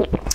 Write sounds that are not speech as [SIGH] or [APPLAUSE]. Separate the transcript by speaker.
Speaker 1: you [LAUGHS]